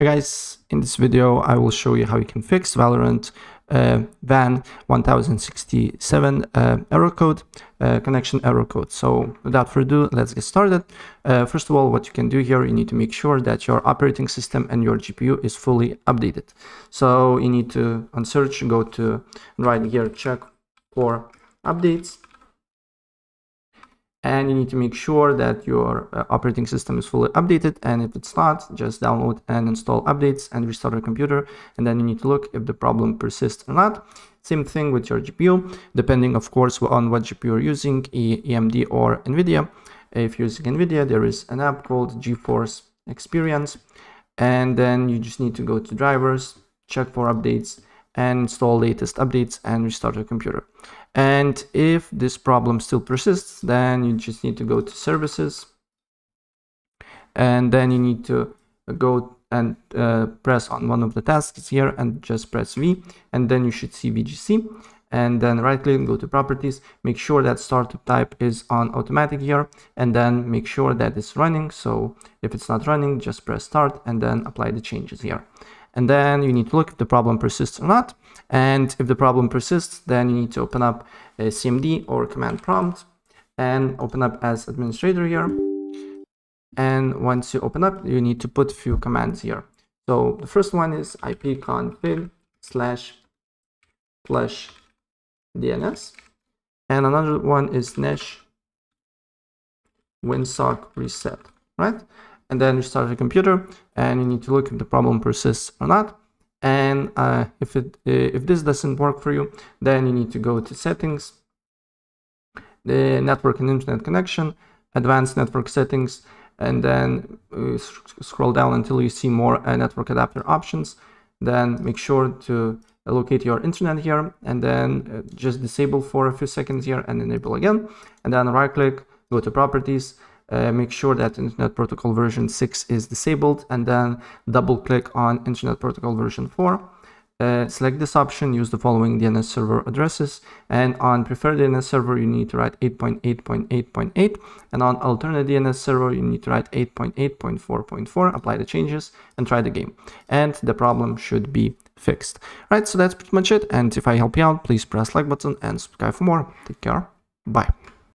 Hey guys, in this video I will show you how you can fix Valorant uh, VAN 1067 uh, error code, uh, connection error code. So without further ado, let's get started. Uh, first of all, what you can do here, you need to make sure that your operating system and your GPU is fully updated. So you need to, on search, go to right here, check for updates and you need to make sure that your uh, operating system is fully updated and if it's not just download and install updates and restart your computer and then you need to look if the problem persists or not. Same thing with your gpu depending of course on what gpu you're using amd or nvidia. If you're using nvidia there is an app called geforce experience and then you just need to go to drivers check for updates and install latest updates and restart your computer and if this problem still persists, then you just need to go to services. And then you need to go and uh, press on one of the tasks here and just press V. And then you should see VGC. And then right click and go to properties. Make sure that startup type is on automatic here. And then make sure that it's running. So if it's not running, just press start and then apply the changes here and then you need to look if the problem persists or not. And if the problem persists, then you need to open up a CMD or command prompt and open up as administrator here. And once you open up, you need to put a few commands here. So the first one is ipconfig slash flush DNS. And another one is netsh winsock reset, right? And then you start your computer and you need to look if the problem persists or not. And uh, if it uh, if this doesn't work for you then you need to go to settings the network and internet connection advanced network settings and then uh, scroll down until you see more uh, network adapter options. Then make sure to locate your internet here and then uh, just disable for a few seconds here and enable again. And then right click go to properties uh, make sure that Internet Protocol version 6 is disabled and then double click on Internet Protocol version 4. Uh, select this option, use the following DNS server addresses, and on preferred DNS server you need to write 8.8.8.8, and on alternate DNS server you need to write 8.8.4.4, apply the changes, and try the game. And the problem should be fixed. Right, so that's pretty much it, and if I help you out, please press like button and subscribe for more. Take care, bye.